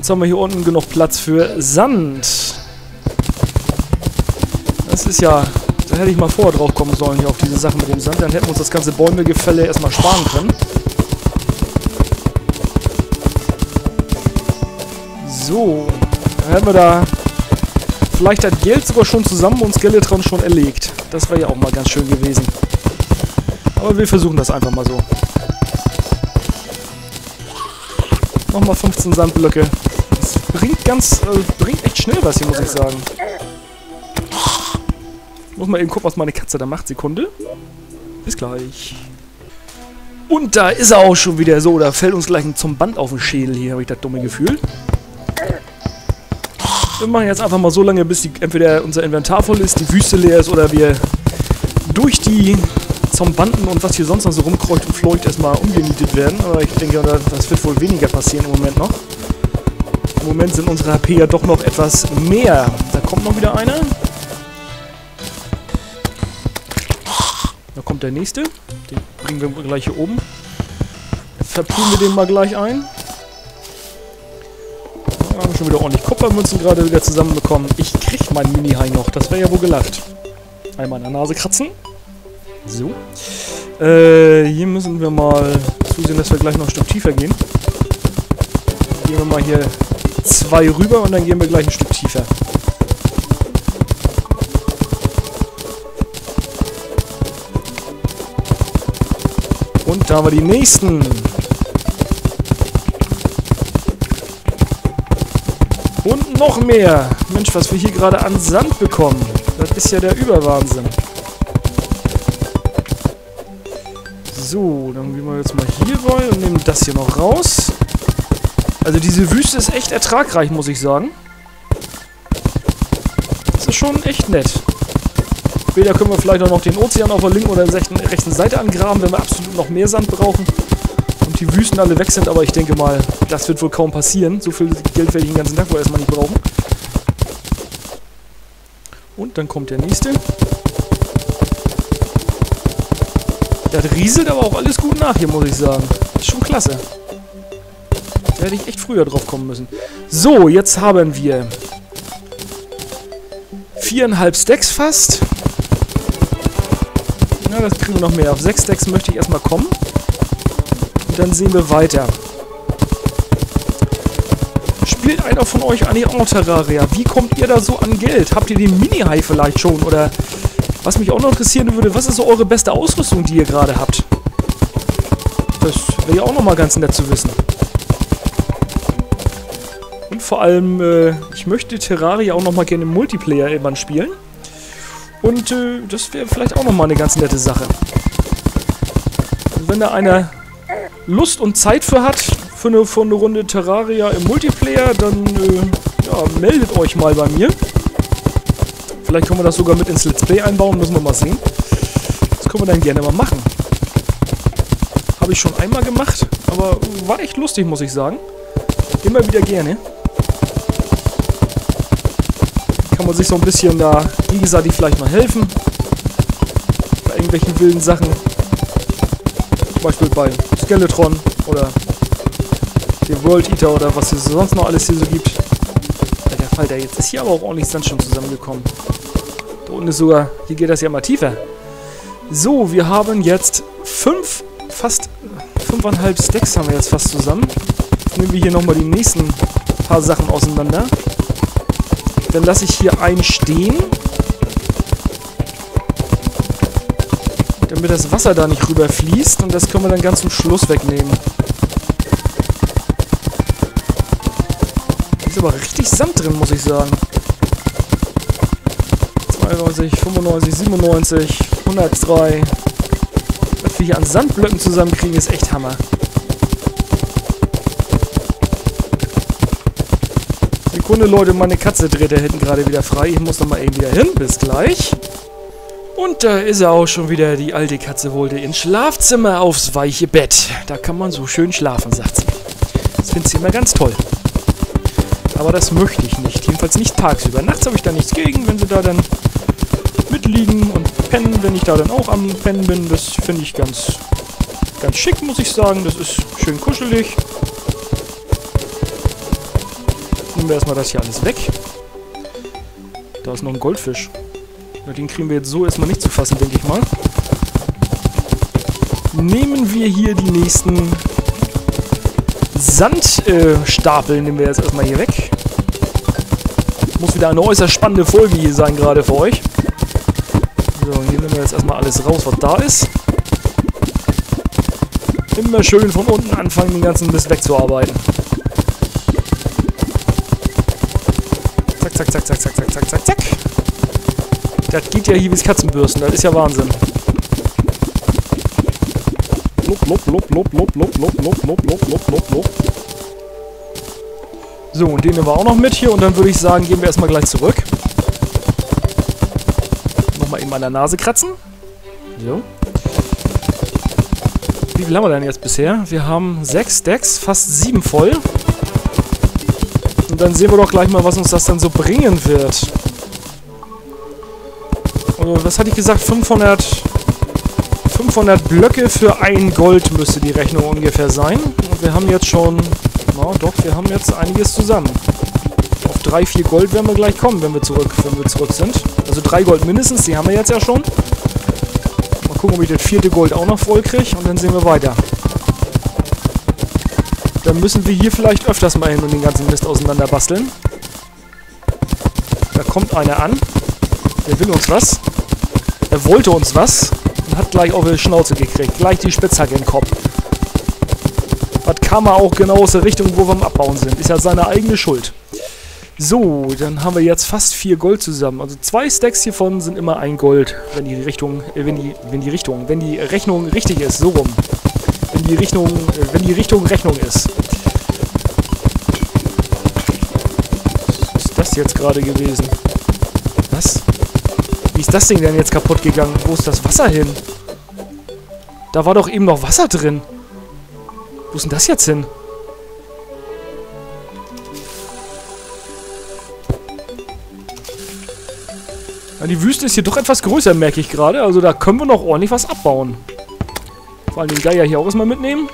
Jetzt haben wir hier unten genug Platz für Sand. Das ist ja... Da hätte ich mal vorher drauf kommen sollen, hier auf diese Sachen mit dem Sand. Dann hätten wir uns das ganze Bäumegefälle erstmal sparen können. So. Dann hätten wir da vielleicht das Geld sogar schon zusammen und Skeletron schon erlegt. Das wäre ja auch mal ganz schön gewesen. Aber wir versuchen das einfach mal so. Nochmal 15 Sandblöcke. Bringt ganz, äh, bringt echt schnell was hier, muss ich sagen. Muss mal eben gucken, was meine Katze da macht. Sekunde. Bis gleich. Und da ist er auch schon wieder so. Da fällt uns gleich ein zum Band auf den Schädel hier, habe ich das dumme Gefühl. Wir machen jetzt einfach mal so lange, bis die, entweder unser Inventar voll ist, die Wüste leer ist oder wir durch die Zombanden und was hier sonst noch so rumkreucht und fleucht erstmal umgenietet werden. Aber ich denke, das wird wohl weniger passieren im Moment noch. Im Moment sind unsere HP ja doch noch etwas mehr. Da kommt noch wieder einer. Da kommt der nächste. Den bringen wir gleich hier oben. Verpulen wir den mal gleich ein. Wir haben schon wieder ordentlich Kupfermünzen gerade wieder zusammenbekommen. Ich krieg mein Mini-Hai noch. Das wäre ja wohl gelacht. Einmal an der Nase kratzen. So. Äh, hier müssen wir mal zusehen, dass wir gleich noch ein Stück tiefer gehen. Gehen wir mal hier zwei rüber und dann gehen wir gleich ein Stück tiefer. Und da haben wir die nächsten. Und noch mehr. Mensch, was wir hier gerade an Sand bekommen. Das ist ja der Überwahnsinn. So, dann gehen wir jetzt mal hier rein und nehmen das hier noch raus. Also diese Wüste ist echt ertragreich, muss ich sagen. Das ist schon echt nett. Später können wir vielleicht auch noch den Ozean auf der linken oder rechten, Seite angraben, wenn wir absolut noch mehr Sand brauchen. Und die Wüsten alle weg sind, aber ich denke mal, das wird wohl kaum passieren. So viel Geld werde ich den ganzen Tag wohl erstmal nicht brauchen. Und dann kommt der nächste. Das rieselt aber auch alles gut nach hier, muss ich sagen. Ist schon klasse. Da hätte ich echt früher drauf kommen müssen. So, jetzt haben wir viereinhalb Stacks fast. Ja, das kriegen wir noch mehr. Auf sechs Stacks möchte ich erstmal kommen. Und dann sehen wir weiter. Spielt einer von euch eigentlich auch Terraria? Wie kommt ihr da so an Geld? Habt ihr den Mini-High vielleicht schon? Oder was mich auch noch interessieren würde, was ist so eure beste Ausrüstung, die ihr gerade habt? Das wäre ja auch nochmal ganz nett zu wissen. Und vor allem, äh, ich möchte Terraria auch nochmal gerne im Multiplayer irgendwann spielen. Und äh, das wäre vielleicht auch nochmal eine ganz nette Sache. Und wenn da einer Lust und Zeit für hat, für eine, für eine Runde Terraria im Multiplayer, dann äh, ja, meldet euch mal bei mir. Vielleicht können wir das sogar mit ins Let's Play einbauen, müssen wir mal sehen. Das können wir dann gerne mal machen. Habe ich schon einmal gemacht, aber war echt lustig, muss ich sagen. Immer wieder gerne. Kann man sich so ein bisschen da gegenseitig vielleicht mal helfen. Bei irgendwelchen wilden Sachen. Zum Beispiel bei Skeletron oder dem World Eater oder was es sonst noch alles hier so gibt. Der Falter, jetzt ist hier aber auch ordentlich Sand schon zusammengekommen. Da unten ist sogar, hier geht das ja mal tiefer. So, wir haben jetzt fünf, fast fünfeinhalb Stacks haben wir jetzt fast zusammen. Jetzt nehmen wir hier nochmal die nächsten paar Sachen auseinander. Dann lasse ich hier einen stehen. Damit das Wasser da nicht rüberfließt. Und das können wir dann ganz zum Schluss wegnehmen. Ist aber richtig Sand drin, muss ich sagen. 92, 95, 97, 103. Was wir hier an Sandblöcken zusammenkriegen, ist echt Hammer. Sekunde, Leute, meine Katze dreht da hinten gerade wieder frei. Ich muss da mal eben wieder hin. Bis gleich. Und da ist er auch schon wieder. Die alte Katze wollte ins Schlafzimmer aufs weiche Bett. Da kann man so schön schlafen, sagt sie. Das findet sie immer ganz toll. Aber das möchte ich nicht. Jedenfalls nicht tagsüber. Nachts habe ich da nichts gegen, wenn sie da dann mitliegen und pennen, wenn ich da dann auch am Pennen bin. Das finde ich ganz, ganz schick, muss ich sagen. Das ist schön kuschelig. Nehmen wir erstmal das hier alles weg. Da ist noch ein Goldfisch. Ja, den kriegen wir jetzt so erstmal nicht zu fassen, denke ich mal. Nehmen wir hier die nächsten Sandstapel, äh, nehmen wir jetzt erstmal hier weg. Muss wieder eine äußerst spannende Folge hier sein, gerade für euch. So, hier nehmen wir jetzt erstmal alles raus, was da ist. Immer schön von unten anfangen, den ganzen Mist wegzuarbeiten. Zack, zack, zack, zack, zack, zack, zack, zack, zack. Das geht ja hier wie Katzenbürsten, das ist ja Wahnsinn. Lob, lob, lob, lob, lob, lob, lob, lob, lob, lob, lob, lob, lob. So, und den nehmen wir auch noch mit hier und dann würde ich sagen, gehen wir erstmal gleich zurück. Nochmal in meiner Nase kratzen. So. Wie viel haben wir denn jetzt bisher? Wir haben sechs Decks, fast sieben voll. Dann sehen wir doch gleich mal, was uns das dann so bringen wird. Oder was hatte ich gesagt? 500, 500 Blöcke für ein Gold müsste die Rechnung ungefähr sein. Und wir haben jetzt schon na doch, wir haben jetzt einiges zusammen. Auf 3, 4 Gold werden wir gleich kommen, wenn wir zurück, wenn wir zurück sind. Also 3 Gold mindestens, die haben wir jetzt ja schon. Mal gucken, ob ich das vierte Gold auch noch voll kriege und dann sehen wir weiter. Dann müssen wir hier vielleicht öfters mal hin und den ganzen Mist auseinander basteln. Da kommt einer an. Der will uns was. Er wollte uns was und hat gleich auf die Schnauze gekriegt. Gleich die Spitzhacke im Kopf. Das kam er auch genau aus der Richtung, wo wir am Abbauen sind. Ist ja seine eigene Schuld. So, dann haben wir jetzt fast vier Gold zusammen. Also zwei Stacks hiervon sind immer ein Gold, wenn die Richtung, äh, wenn die, wenn die Richtung, wenn die Rechnung richtig ist, so rum. Wenn die Richtung, äh, wenn die Richtung Rechnung ist. Was ist das jetzt gerade gewesen? Was? Wie ist das Ding denn jetzt kaputt gegangen? Wo ist das Wasser hin? Da war doch eben noch Wasser drin. Wo ist denn das jetzt hin? Die Wüste ist hier doch etwas größer, merke ich gerade. Also da können wir noch ordentlich was abbauen. Vor allem den Geier hier auch erstmal mitnehmen.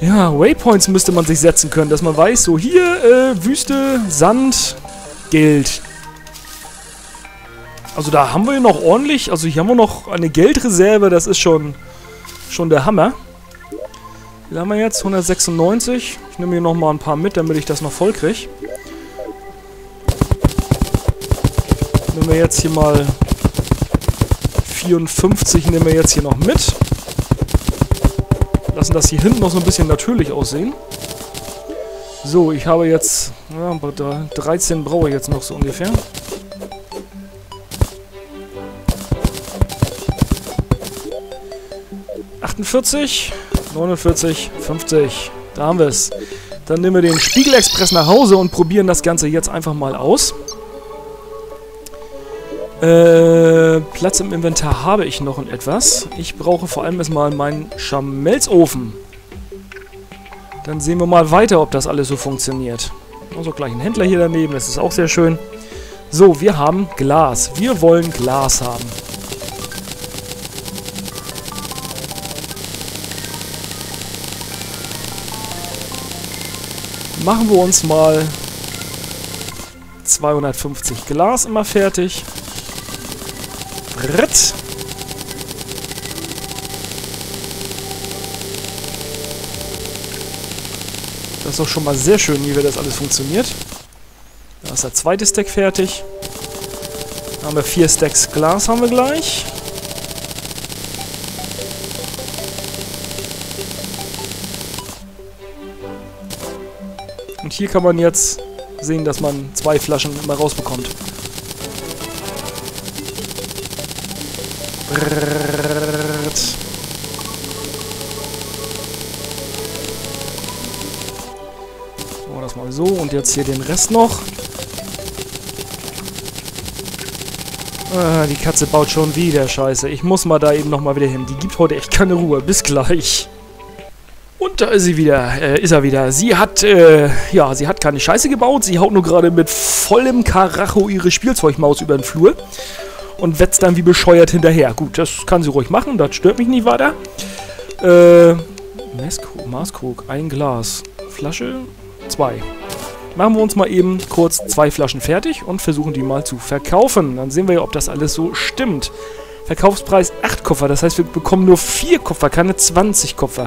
Ja, Waypoints müsste man sich setzen können, dass man weiß, so hier, äh, Wüste, Sand, Geld. Also da haben wir noch ordentlich, also hier haben wir noch eine Geldreserve, das ist schon schon der Hammer. Wie haben wir jetzt? 196. Ich nehme hier nochmal ein paar mit, damit ich das noch voll kriege. Nehmen wir jetzt hier mal 54, nehmen wir jetzt hier noch mit. Lassen das hier hinten noch so ein bisschen natürlich aussehen. So, ich habe jetzt... Ja, 13 brauche ich jetzt noch so ungefähr. 48, 49, 50. Da haben wir es. Dann nehmen wir den Spiegelexpress nach Hause und probieren das Ganze jetzt einfach mal aus. Äh, Platz im Inventar habe ich noch in etwas. Ich brauche vor allem erstmal meinen Schmelzofen. Dann sehen wir mal weiter, ob das alles so funktioniert. Also gleich ein Händler hier daneben, das ist auch sehr schön. So, wir haben Glas. Wir wollen Glas haben. machen wir uns mal 250 Glas immer fertig. Ritt. Das ist doch schon mal sehr schön, wie das alles funktioniert. Da ist der zweite Stack fertig. Da haben wir vier Stacks Glas haben wir gleich. Und hier kann man jetzt sehen, dass man zwei Flaschen immer rausbekommt. So, das mal so. Und jetzt hier den Rest noch. Die Katze baut schon wieder Scheiße. Ich muss mal da eben nochmal wieder hin. Die gibt heute echt keine Ruhe. Bis gleich. Und da ist sie wieder, ist wieder. Sie hat, ja, sie hat keine Scheiße gebaut. Sie haut nur gerade mit vollem Karacho ihre Spielzeugmaus über den Flur. Und wetzt dann wie bescheuert hinterher. Gut, das kann sie ruhig machen. Das stört mich nicht weiter. Äh, Maßkrug, ein Glas. Flasche. zwei. Machen wir uns mal eben kurz zwei Flaschen fertig und versuchen die mal zu verkaufen. Dann sehen wir ja, ob das alles so stimmt. Verkaufspreis 8 Koffer, das heißt, wir bekommen nur 4 Koffer, keine 20 Koffer.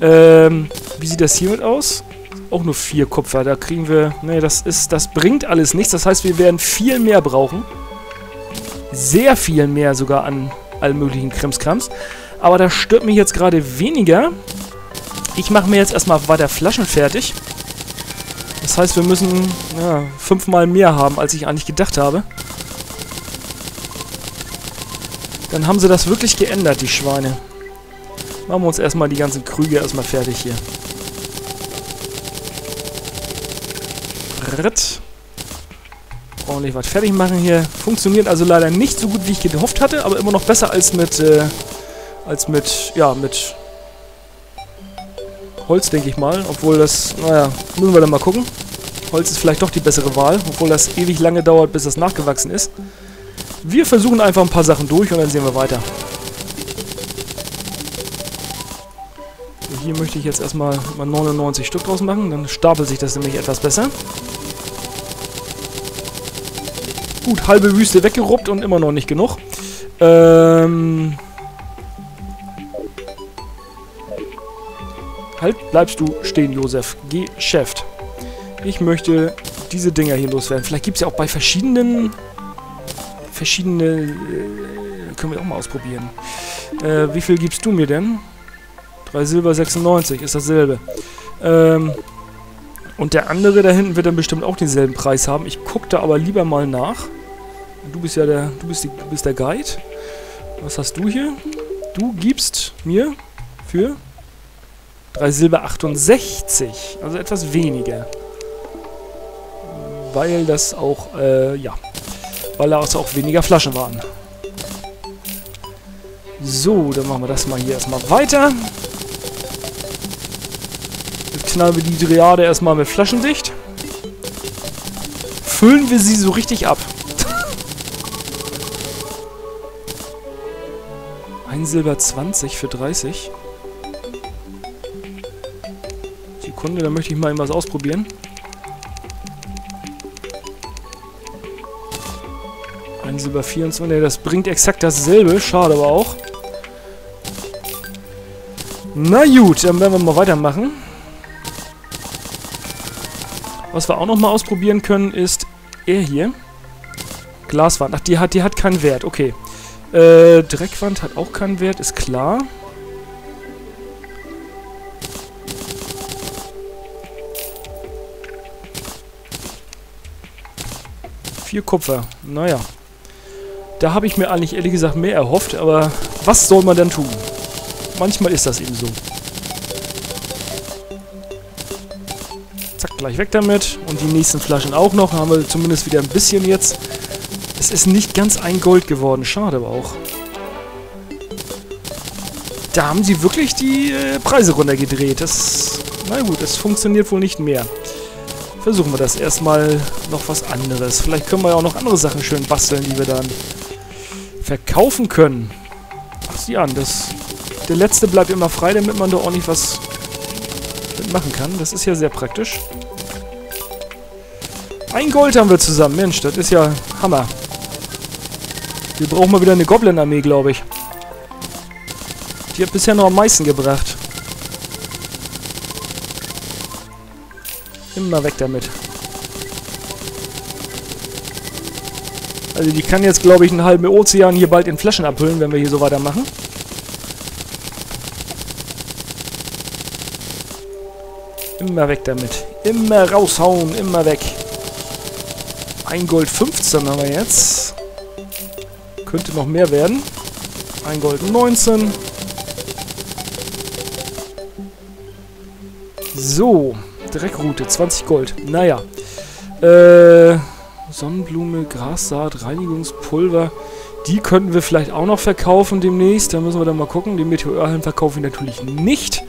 Ähm, wie sieht das hiermit aus? Auch nur 4 Kupfer. Da kriegen wir... Ne, das ist... Das bringt alles nichts. Das heißt, wir werden viel mehr brauchen. Sehr viel mehr sogar an allen möglichen Krimskrams. Aber das stört mich jetzt gerade weniger. Ich mache mir jetzt erstmal weiter Flaschen fertig. Das heißt, wir müssen ja, fünfmal mehr haben, als ich eigentlich gedacht habe. Dann haben sie das wirklich geändert, die Schweine. Machen wir uns erstmal die ganzen Krüge erstmal fertig hier. Ritt. Ordentlich was fertig machen hier. Funktioniert also leider nicht so gut, wie ich gehofft hatte, aber immer noch besser als mit, äh, als mit, ja, mit Holz, denke ich mal. Obwohl das, naja, müssen wir dann mal gucken. Holz ist vielleicht doch die bessere Wahl, obwohl das ewig lange dauert, bis das nachgewachsen ist. Wir versuchen einfach ein paar Sachen durch und dann sehen wir weiter. Hier möchte ich jetzt erstmal mal 99 Stück draus machen, dann stapelt sich das nämlich etwas besser. Gut, halbe Wüste weggeruppt und immer noch nicht genug. Ähm... Halt, bleibst du stehen, Josef. Geschäft. Ich möchte diese Dinger hier loswerden. Vielleicht gibt es ja auch bei verschiedenen... Verschiedene... Äh, können wir auch mal ausprobieren. Äh, wie viel gibst du mir denn? 3 Silber 96 ist dasselbe. Ähm... Und der andere da hinten wird dann bestimmt auch denselben Preis haben. Ich gucke da aber lieber mal nach. Du bist ja der, du bist, die, bist der Guide. Was hast du hier? Du gibst mir für 3 Silber 68. Also etwas weniger. Weil das auch, äh, ja. Weil da auch weniger Flaschen waren. So, dann machen wir das mal hier erstmal weiter. Jetzt knallen wir die Dryade erstmal mit Flaschen dicht. Füllen wir sie so richtig ab. Ein Silber 20 für 30. Sekunde, da möchte ich mal was ausprobieren. Ein Silber 24, das bringt exakt dasselbe. Schade aber auch. Na gut, dann werden wir mal weitermachen. Was wir auch noch mal ausprobieren können, ist er hier. Glaswand. Ach, die hat, die hat keinen Wert. Okay. Äh, Dreckwand hat auch keinen Wert, ist klar. Vier Kupfer. Naja. Da habe ich mir eigentlich ehrlich gesagt mehr erhofft, aber was soll man denn tun? Manchmal ist das eben so. Zack, gleich weg damit. Und die nächsten Flaschen auch noch. Haben wir zumindest wieder ein bisschen jetzt. Es ist nicht ganz ein Gold geworden. Schade aber auch. Da haben sie wirklich die äh, Preise runtergedreht. Das, na gut, das funktioniert wohl nicht mehr. Versuchen wir das erstmal noch was anderes. Vielleicht können wir ja auch noch andere Sachen schön basteln, die wir dann verkaufen können. Ach, sieh an, das, der letzte bleibt immer frei, damit man da ordentlich was mitmachen kann. Das ist ja sehr praktisch. Ein Gold haben wir zusammen. Mensch, das ist ja Hammer. Wir brauchen mal wieder eine Goblin-Armee, glaube ich. Die hat bisher noch am meisten gebracht. Immer weg damit. Also die kann jetzt, glaube ich, einen halben Ozean hier bald in Flaschen abhüllen, wenn wir hier so weitermachen. Immer weg damit. Immer raushauen, immer weg. Ein Gold 15 haben wir jetzt. Könnte noch mehr werden. Ein Gold 19. So. Dreckroute, 20 Gold. Naja. Äh, Sonnenblume, Grassaat, Reinigungspulver. Die könnten wir vielleicht auch noch verkaufen demnächst. Da müssen wir dann mal gucken. Den Meteorhalm verkaufe ich natürlich nicht.